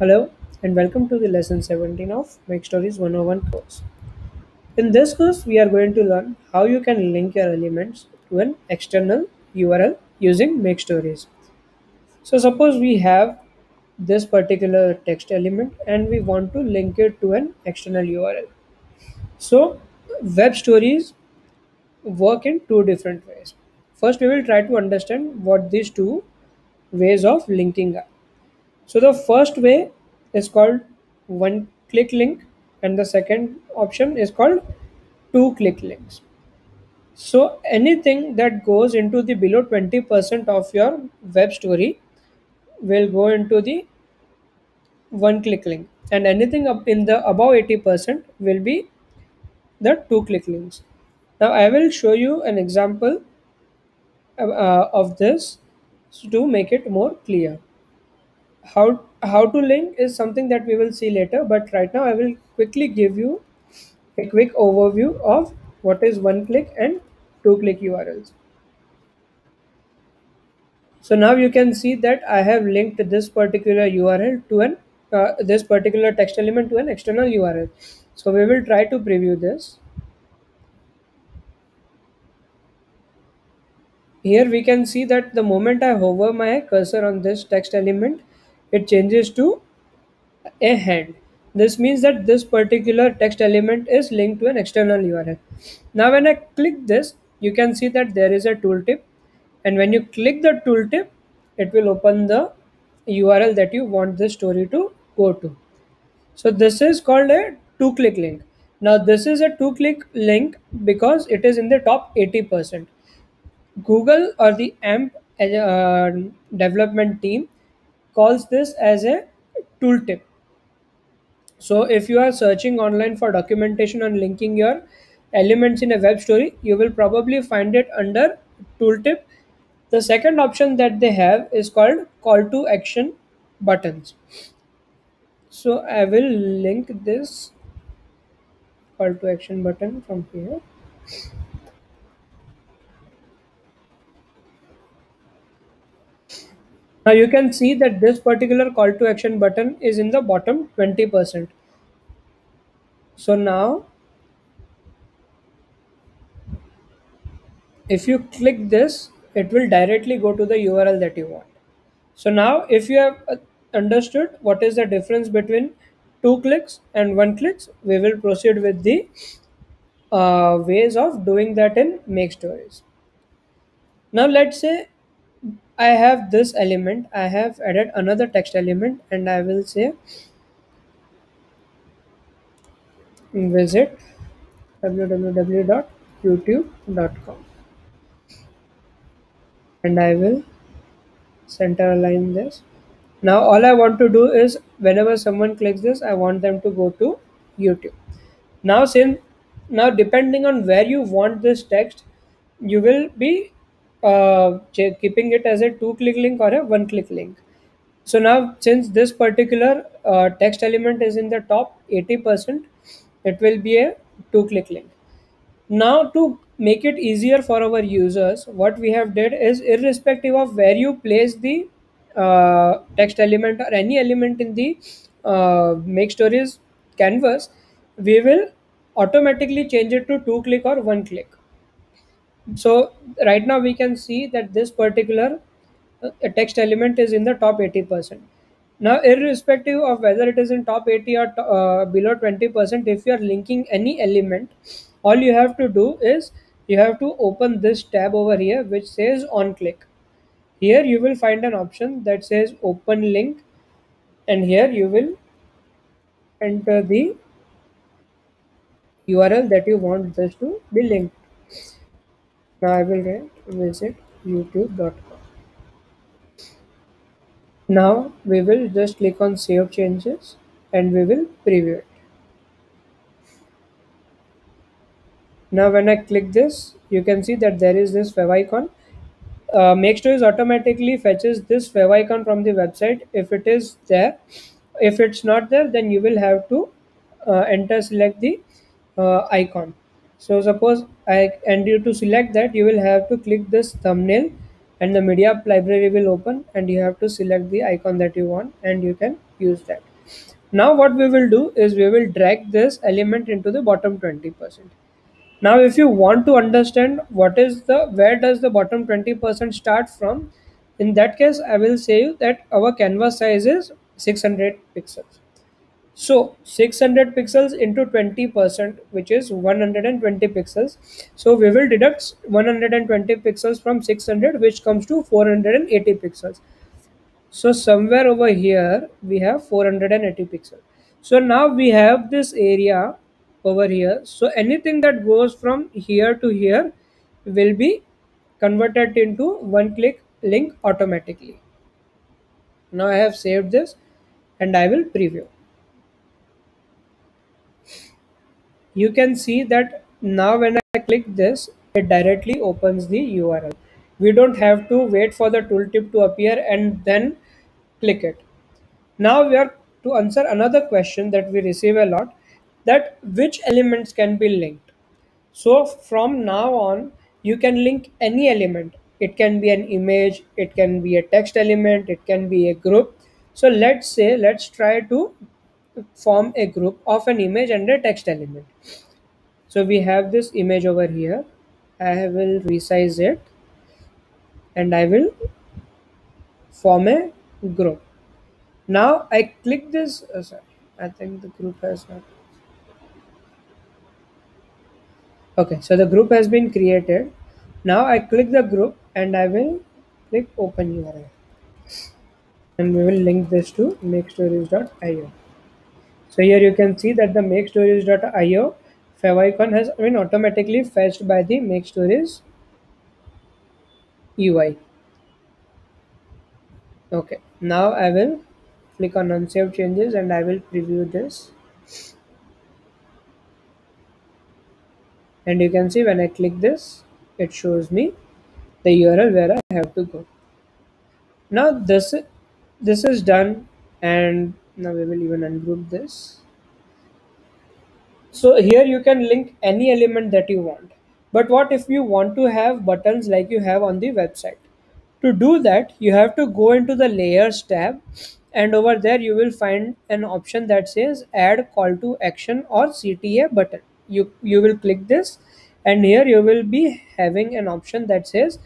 Hello and welcome to the lesson 17 of Make Stories 101 course. In this course, we are going to learn how you can link your elements to an external URL using Make Stories. So, suppose we have this particular text element and we want to link it to an external URL. So, web stories work in two different ways. First, we will try to understand what these two ways of linking are. So the first way is called one click link and the second option is called two click links. So anything that goes into the below 20% of your web story will go into the one click link and anything up in the above 80% will be the two click links. Now I will show you an example uh, of this to make it more clear. How how to link is something that we will see later but right now i will quickly give you a quick overview of what is one click and two click urls so now you can see that i have linked this particular url to an uh, this particular text element to an external url so we will try to preview this. Here we can see that the moment i hover my cursor on this text element it changes to a hand. This means that this particular text element is linked to an external URL. Now, when I click this, you can see that there is a tooltip, and when you click the tooltip, it will open the URL that you want this story to go to. So, this is called a two click link. Now, this is a two click link because it is in the top 80%. Google or the AMP uh, development team calls this as a tooltip so if you are searching online for documentation on linking your elements in a web story, you will probably find it under tooltip. The second option that they have is called call to action buttons. So I will link this call to action button from here. Now you can see that this particular call to action button is in the bottom 20%. So now if you click this, it will directly go to the URL that you want. So now if you have uh, understood what is the difference between two clicks and one clicks, we will proceed with the uh, ways of doing that in make stories. Now let's say I have this element, I have added another text element and I will say visit www.youtube.com and I will center align this. Now all I want to do is whenever someone clicks this, I want them to go to YouTube. Now since now depending on where you want this text, you will be uh, keeping it as a two click link or a one click link. So now since this particular uh, text element is in the top 80%, it will be a two click link. Now, to make it easier for our users, what we have did is irrespective of where you place the uh, text element or any element in the uh, make stories canvas, we will automatically change it to two click or one click. So right now we can see that this particular uh, text element is in the top 80%. Now, irrespective of whether it is in top 80 or to- uh, below 20%, if you are linking any element, all you have to do is you have to open this tab over here which says on click. Here you will find an option that says open link, and here you will enter the URL that you want this to be linked. Now I will write visit youtube.com. Now we will just click on save changes and we will preview it. Now when I click this, you can see that there is this favicon. Uh, make stories automatically fetches this favicon from the website if it is there. If it's not there, then you will have to uh, enter select the uh, icon. So suppose I and you to select that, you will have to click this thumbnail and the media library will open and you have to select the icon that you want and you can use that Now what we will do is we will drag this element into the bottom 20%. Now if you want to understand what is the where does the bottom 20% start from, in that case I will say that our canvas size is 600 pixels. So 600 pixels into 20% which is 120 pixels. So we will deduct 120 pixels from 600 which comes to 480 pixels. So somewhere over here we have 480 pixels. So now we have this area over here. So anything that goes from here to here will be converted into one click link automatically. Now I have saved this and I will preview. You can see that now when I click this, it directly opens the URL. We don't have to wait for the tooltip to appear and then click it. Now we are to answer another question that we receive a lot that which elements can be linked. So from now on, you can link any element. It can be an image, it can be a text element, it can be a group. So let's say, let's try to form a group of an image and a text element. So we have this image over here. I will resize it and I will form a group. Now I click this. Uh, sorry, I think the group has not. Okay, so the group has been created. Now I click the group and I will click open URL and we will link this to makestories.io. So here you can see that the makestories.io favicon has been automatically fetched by the makestories UI. Okay, now I will click on unsave changes and I will preview this. And you can see when I click this, it shows me the URL where I have to go. Now this this is done and now we will even ungroup this. So here you can link any element that you want. But what if you want to have buttons like you have on the website? To do that, you have to go into the layers tab and over there you will find an option that says add call to action or CTA button. You you will click this and here you will be having an option that says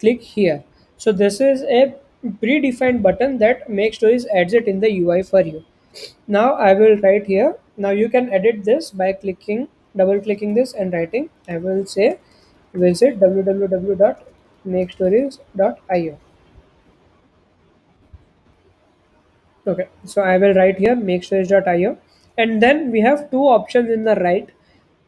click here. So this is a predefined button that Make Stories adds it in the UI for you. Now I will write here. Now you can edit this by clicking, double clicking this and writing. I will say visit www.makestories.io. Okay, so I will write here makestories.io and then we have two options in the right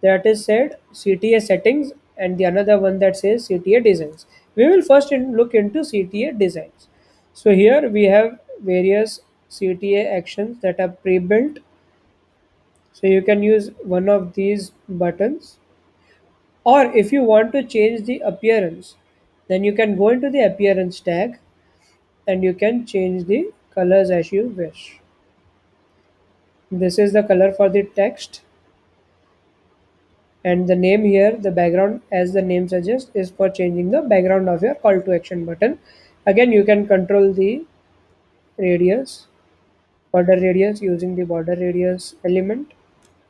that is said CTA settings and the another one that says CTA designs. We will first in, look into CTA designs. So here we have various CTA actions that are pre-built. So you can use one of these buttons or if you want to change the appearance then you can go into the appearance tag and you can change the colors as you wish. This is the color for the text and the name here the background as the name suggests is for changing the background of your call to action button again you can control the radius border radius using the border radius element.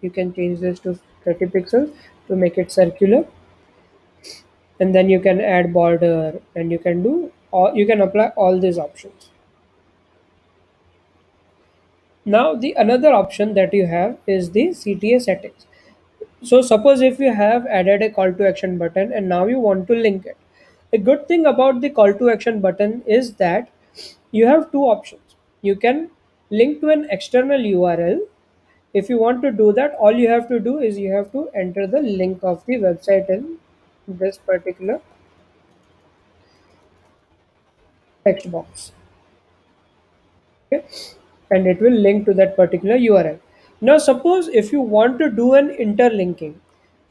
You can change this to 30 pixels to make it circular. And then you can add border and you can do all you can apply all these options. Now the another option that you have is the cta settings. So suppose if you have added a call to action button and now you want to link it. A good thing about the call to action button is that you have two options. You can link to an external URL. If you want to do that, all you have to do is you have to enter the link of the website in this particular text box. Okay? And it will link to that particular URL. Now suppose if you want to do an interlinking.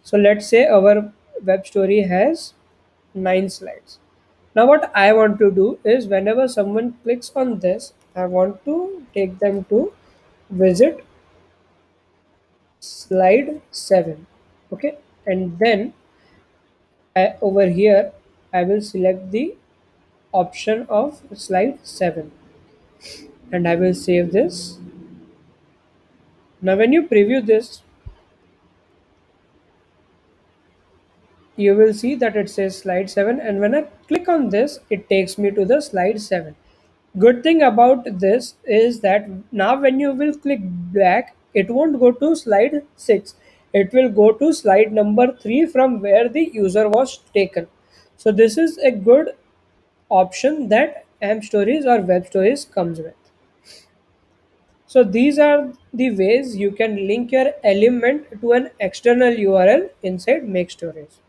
So let's say our web story has nine slides. Now what I want to do is whenever someone clicks on this, I want to take them to visit slide 7 okay? And then I, over here I will select the option of slide 7 and I will save this. Now when you preview this, you will see that it says slide 7 and when I click on this, it takes me to the slide 7. Good thing about this is that now when you will click back, it won't go to slide 6. It will go to slide number 3 from where the user was taken. So this is a good option that AMP Stories or Web Stories comes with. So these are the ways you can link your element to an external URL inside Make Stories.